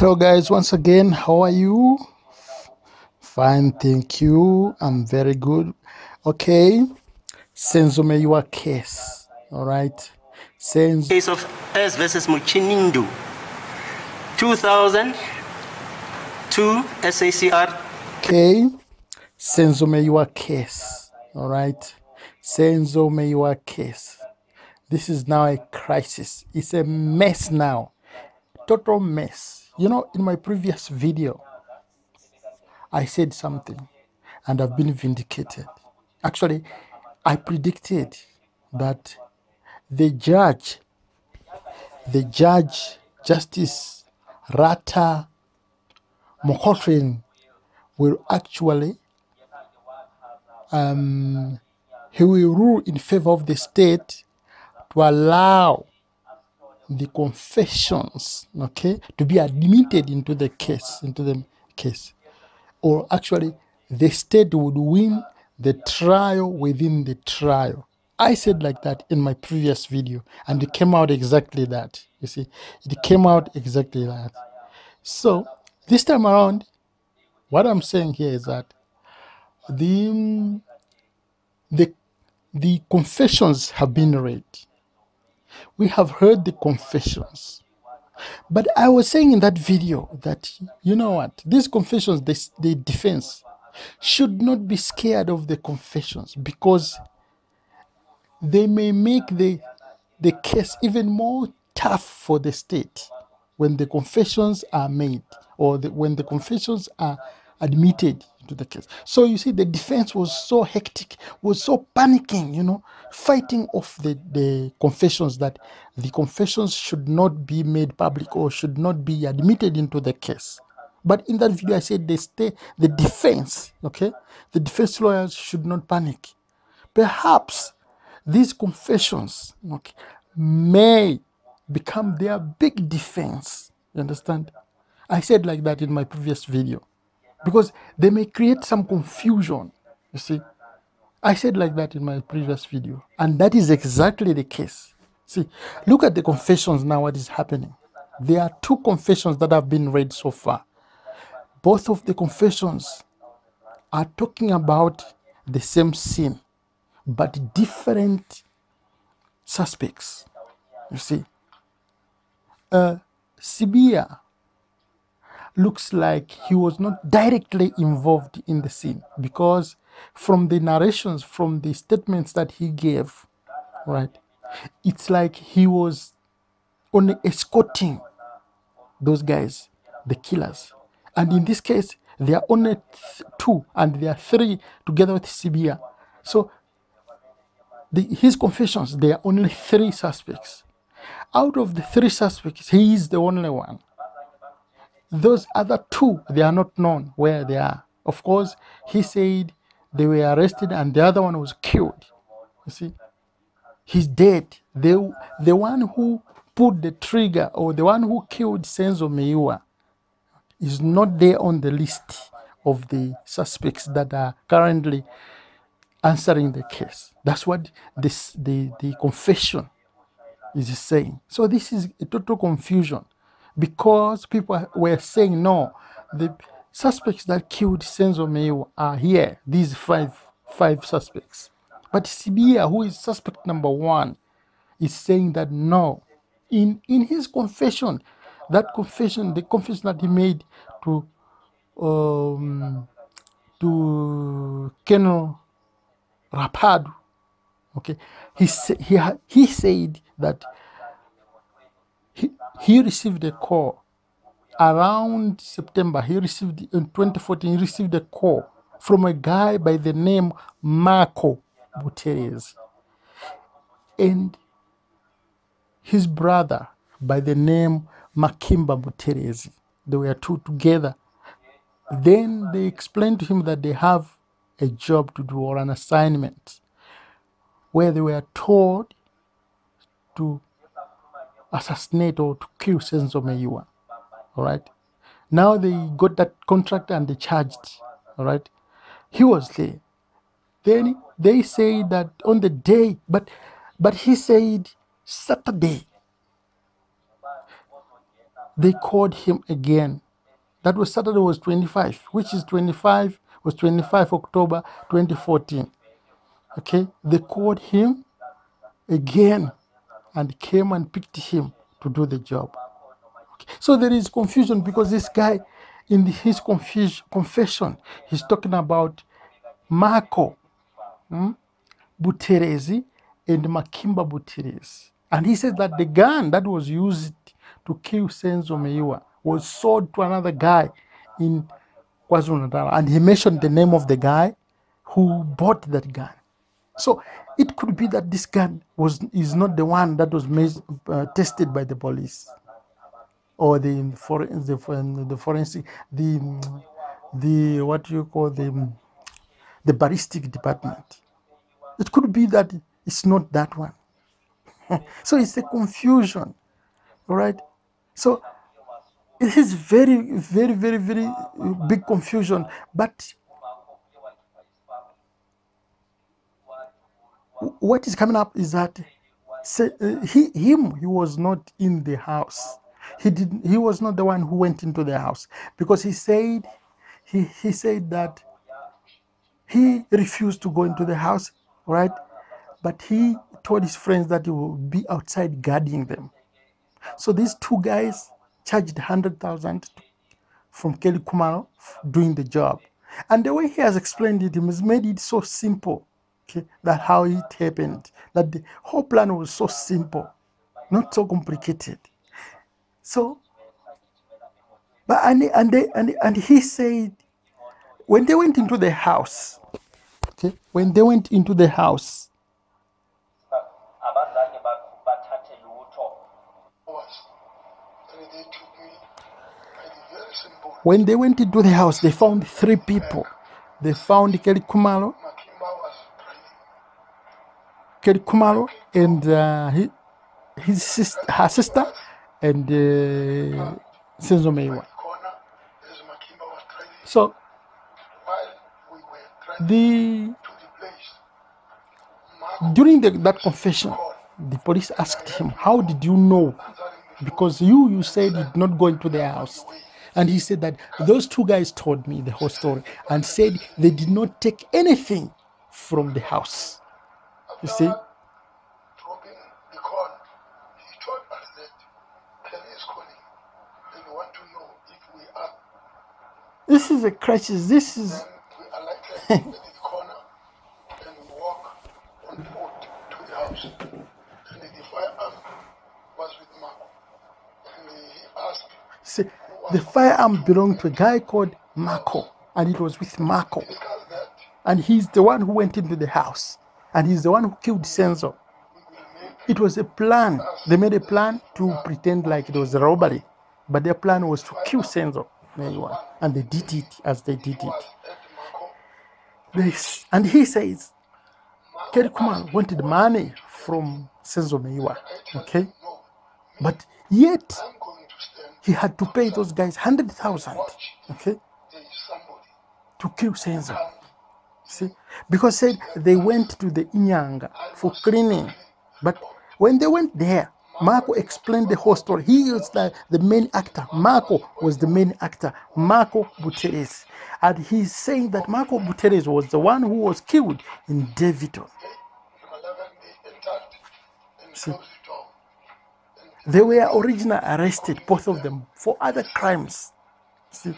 Hello, guys. Once again, how are you? Fine, thank you. I'm very good. Okay, Senzo Meyiwa case. All right, Senzo. Case of S versus Muchinindu. 2000 2 SACR Okay, Senzo Meyiwa case. All right, Senzo Meyiwa case. This is now a crisis. It's a mess now. Total mess. You know, in my previous video, I said something and I've been vindicated. Actually, I predicted that the judge, the judge, Justice Ratha Mokgoatlheng, will actually, um, he will rule in favor of the state to allow the confessions, okay, to be admitted into the case, into the case or actually the state would win the trial within the trial. I said like that in my previous video, and it came out exactly that. You see, it came out exactly that. So this time around, what I'm saying here is that the mm, the the confessions have been read. We have heard the confessions. But I was saying in that video that, you know what, these confessions, the, the defense, should not be scared of the confessions because they may make the, the case even more tough for the state when the confessions are made or the, when the confessions are admitted into the case. So you see, the defense was so hectic, was so panicking, you know, fighting off the, the confessions that the confessions should not be made public or should not be admitted into the case. But in that video, I said they stay, the defense, okay, the defense lawyers should not panic. Perhaps these confessions, okay, may become their big defense. You understand? I said like that in my previous video because they may create some confusion. You see, I said like that in my previous video, and that is exactly the case. See, look at the confessions now, what is happening. There are two confessions that have been read so far. Both of the confessions are talking about the same sin, but different suspects. You see, uh, Sibiya looks like he was not directly involved in the scene because from the narrations, from the statements that he gave, right, it's like he was only escorting those guys, the killers. And in this case, there are only two and there are three together with Sibiya. So the, his confessions, there are only three suspects. Out of the three suspects, he is the only one. Those other two, they are not known where they are. Of course, he said they were arrested and the other one was killed. You see, he's dead. The, the one who pulled the trigger or the one who killed Senzo Meyiwa is not there on the list of the suspects that are currently answering the case. That's what this the, the confession is saying. So this is a total confusion because people were saying no, the suspects that killed Senzo Meyiwa are here. These five five suspects, but Sibiya, who is suspect number one, is saying that no. In in his confession, that confession, the confession that he made to um, to Colonel Rapadu, okay, he he he said that he, received a call around September. He received in 2014. He received a call from a guy by the name Marco Buthelezi and his brother by the name Makimba Buthelezi. They were two together. Then they explained to him that they have a job to do or an assignment where they were told to assassinate or to kill Senzo Meyiwa. All right. Now they got that contract and they charged. All right. He was there. Then they say that on the day, but but he said Saturday. they called him again. That was Saturday was 25, which is 25 was 25 October 2014. Okay, they called him again and came and picked him to do the job. Okay. So there is confusion because this guy, in his confus- confession, he's talking about Marco hmm, Buthelezi and Makimba Buthelezi. And he says that the gun that was used to kill Senzo Meyiwa was sold to another guy in KwaZulu Natal. And he mentioned the name of the guy who bought that gun. So it could be that this gun was is not the one that was mes- uh, tested by the police or the for the, the forensic the the what you call the the ballistic department. It could be that it's not that one. so it's a confusion, all right? So it is very, very, very, very big confusion. But what is coming up is that say, uh, he, him, he was not in the house. He did. He was not the one who went into the house because he said, he he said that he refused to go into the house, right? But he told his friends that he will be outside guarding them. So these two guys charged 100,000 from Kelly Khumalo doing the job. And the way he has explained it, he has made it so simple. That how it happened. That the whole plan was so simple, not so complicated. So, but and and they, and and he said when they went into the house, okay, when they went into the house, when they went into the house, they found three people. They found Kelly Khumalo. Kelly Khumalo, and uh, he, his sister, her sister, and uh, Senzo Meyiwa. So the during the, that confession, the police asked him, "How did you know?" Because you you said you did not go into their house, and he said that those two guys told me the whole story and said they did not take anything from the house. You see, dropping the call. He told us that Kelly is calling. They want to know if we are. this is a crisis. This is Then we alighted at the corner and we walk on foot to the house. And the firearm was with Marco. And he asked, see, the firearm belonged to a guy called Marco, and it was with Marco, and he's the one who went into the house, and he's the one who killed Senzo. It was a plan. They made a plan to pretend like it was a robbery, but their plan was to kill Senzo. And they did it as they did it. This, and he says, Kelly Khumalo wanted money from Senzo Meyiwa. Okay? But yet, he had to pay those guys 100,000. Okay? To kill Senzo. See? Because said they went to the Inyanga for cleaning. But when they went there, Marco explained the whole story. He is the, the main actor. Marco was the main actor. Marco Buthelezi. And he's saying that Marco Buthelezi was the one who was killed in Daveyton. Number 11, they See. They were originally arrested, both of them, for other crimes. See?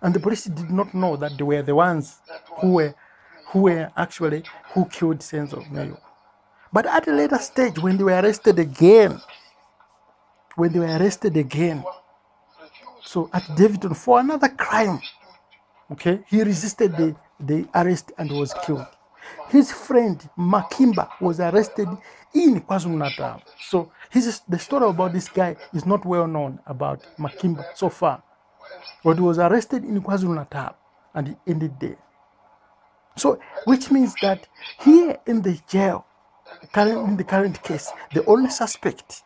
And the police did not know that they were the ones who were who were actually who killed Senzo Meyiwa. But at a later stage, when they were arrested again, when they were arrested again, so at Daveyton for another crime, okay, he resisted the, the arrest and was killed. His friend Makimba was arrested in KwaZulu Natal. So his, the story about this guy is not well known about Makimba so far. But he was arrested in KwaZulu Natal and he ended there. So, which means that here in the jail, current, in the current case, the only suspect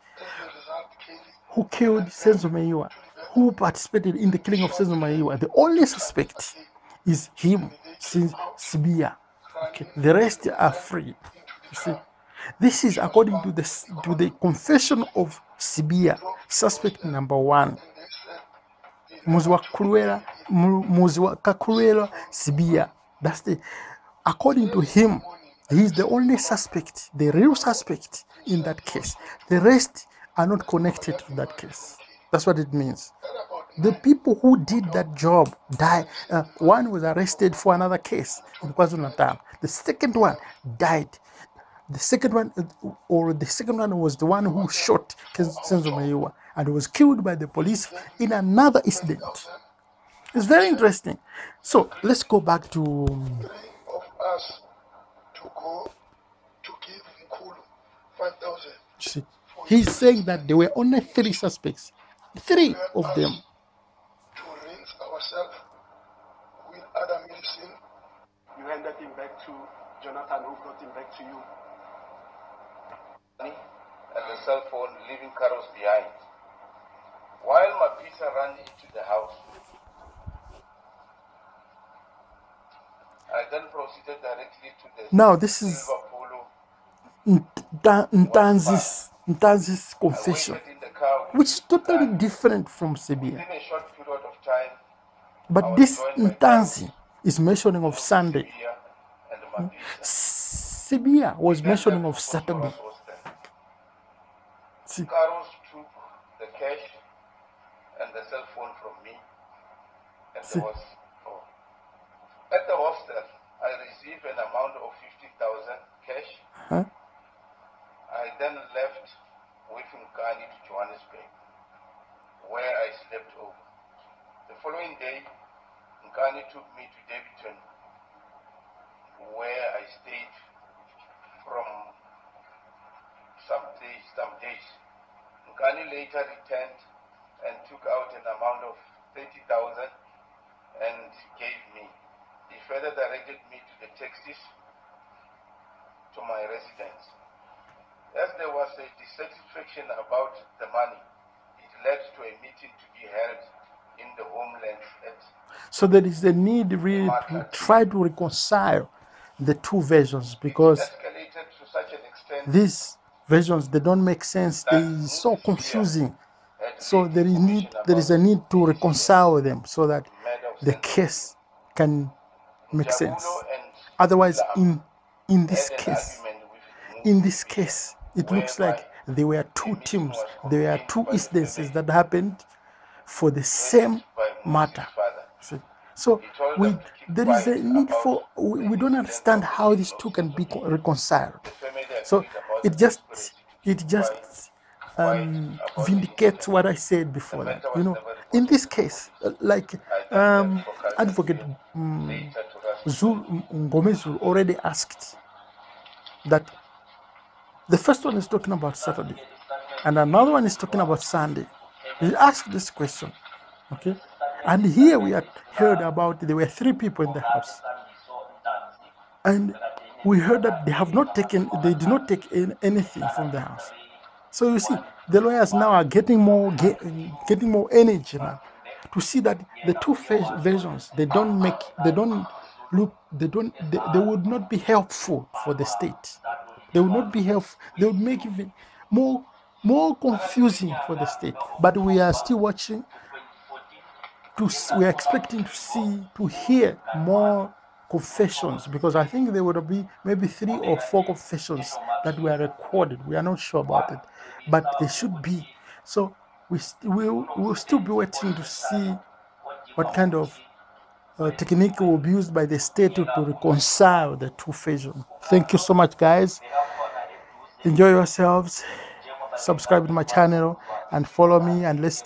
who killed Senzo Meyiwa, who participated in the killing of Senzo Meyiwa, the only suspect is him, since Sibiya. Okay. The rest are free. You see, this is according to the to the confession of Sibiya, suspect number one. they said muzi wa Kulwela, mu- muzi wa Kakulwela, Sibiya. That's the, according to him, he's the only suspect, the real suspect in that case. The rest are not connected to that case. That's what it means. The people who did that job died. Uh, one was arrested for another case in KwaZulu Natal. The second one died. The second one, uh, or the second one, was the one who shot Senzo Meyiwa and was killed by the police in another incident. It's very interesting. So let's go back to um, Three of us to go to give Nkulu 5,000. see, he's saying that there were only three suspects, three of them. to rinse ourselves with other medicine You handed him back to Jonathan, who brought him back to you. and the cell phone, leaving Carlos behind. While Maphisa ran into the house, I then proceeded directly to the Now this is. Ntanzi's, Ntanzi's confession, waited in the car with which is totally different from Sibiya. within a short period of time. But this Ntanzi is mentioning of Sunday. Here and hmm? Maphisa Sibiya was mentioning of Saturday. See, Carlos took the cash and the cell phone from me, and there was oh. at the hostel. I received an amount of fifty thousand cash. huh? I then left with Mkani to Johannesburg, where I slept over. The following day, Mkani took me to Daveyton, where I stayed from some days. Some days. Mkani later returned and took out an amount of thirty thousand and gave me. He further directed me to the taxis to my residence. As there was a dissatisfaction about the money, it led to a meeting to be held in the homeland. at So there is a need really to try to reconcile the two versions because escalated to such an extent these versions they don't make sense. They is so confusing. So there is need there is a need to reconcile them so that the case can make sense. Otherwise, in in this case, in this case, it looks like there were two teams, there were two instances that happened for the same matter. See? So we there is a need for we, we don't understand how these two can be reconciled. So it just it just um, vindicates what I said before that. You know, in this case, uh, like um, Advocate um, Zul Ngomezul already asked that the first one is talking about Saturday, and another one is talking about Sunday. He asked this question, okay? And here we had heard about there were three people in the house, and we heard that they have not taken, they did not take in anything from the house. So you see, the lawyers now are getting more, get, getting more energy now to see that the two versions they don't make, they don't look, they don't, they, they would not be helpful for the state. They would not be helpful. They would make even more, more confusing for the state. But we are still watching. To we are expecting to see, to hear more confessions because I think there would be maybe three or four confessions that were recorded. We are not sure about it, but they should be. So we st- we'll, we'll still be waiting to see what kind of uh, technique will be used by the state to, reconcile the two versions. Thank you so much, guys. Enjoy yourselves. Subscribe to my channel and follow me, and let's